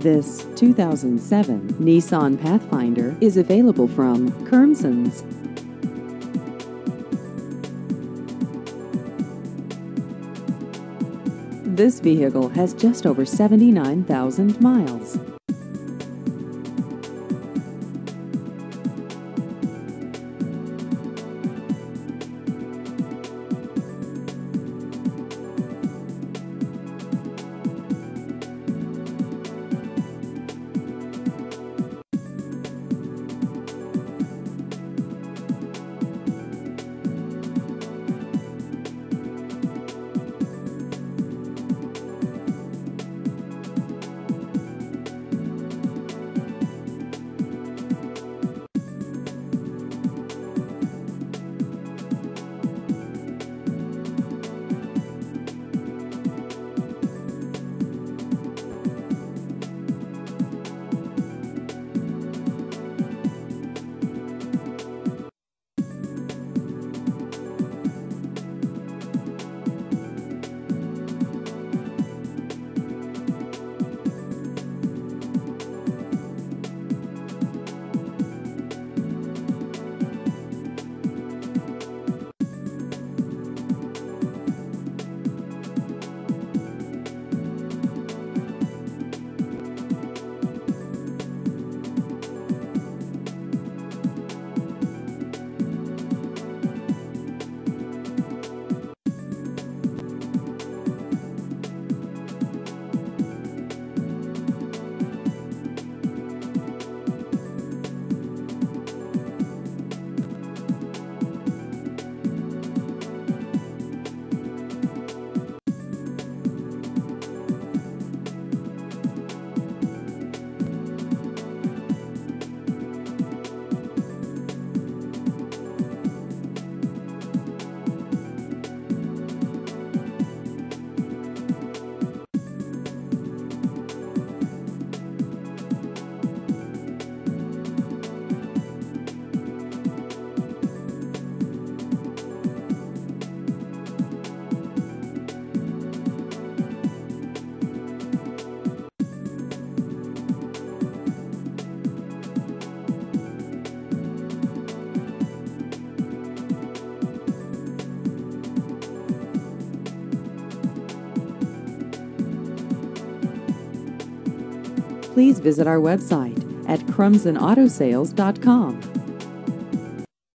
This 2007 Nissan Pathfinder is available from Curmsons. This vehicle has just over 79,000 miles. Please visit our website at crumsonautosales.com.